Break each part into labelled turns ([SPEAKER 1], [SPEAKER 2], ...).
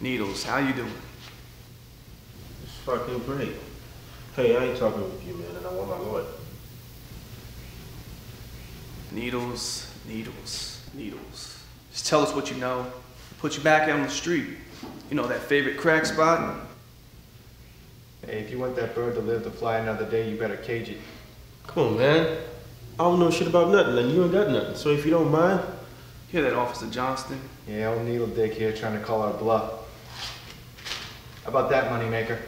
[SPEAKER 1] Needles, how you doing?
[SPEAKER 2] It's fucking great. Hey, I ain't talking with you, man, and I want my lawyer.
[SPEAKER 1] Needles, needles, needles. Just tell us what you know. Put you back out on the street. You know that favorite crack spot?
[SPEAKER 3] Hey, if you want that bird to live to fly another day, you better cage it.
[SPEAKER 2] Come on, man. I don't know shit about nothing, and you ain't got nothing. So if you don't mind,
[SPEAKER 1] Hear that, Officer Johnston?
[SPEAKER 3] Yeah, old Needle Dick here trying to call our bluff. How about that, moneymaker?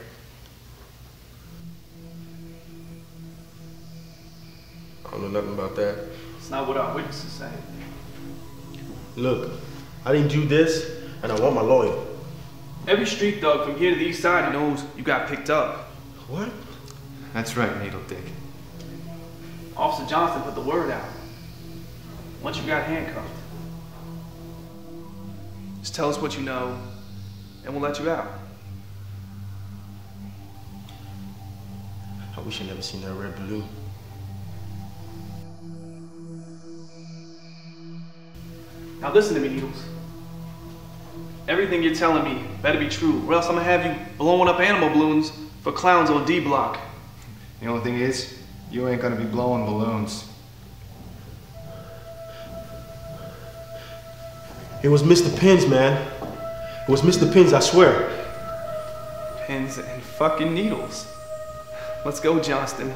[SPEAKER 2] I don't know nothing about that.
[SPEAKER 1] It's not what our witnesses say.
[SPEAKER 2] Look, I didn't do this, and I want my lawyer.
[SPEAKER 1] Every street dog from here to the east side knows you got picked up.
[SPEAKER 2] What?
[SPEAKER 3] That's right, Needle Dick.
[SPEAKER 1] Officer Johnson put the word out. Once you got handcuffed. Just tell us what you know, and we'll let you out.
[SPEAKER 2] I wish I'd never seen that red balloon.
[SPEAKER 1] Now listen to me, Needles. Everything you're telling me better be true, or else I'm gonna have you blowing up animal balloons for clowns on D Block.
[SPEAKER 3] The only thing is, you ain't gonna be blowing balloons.
[SPEAKER 2] It was Mr. Pins, man. It was Mr. Pins, I swear.
[SPEAKER 1] Pins and fucking needles. Let's go, Johnston.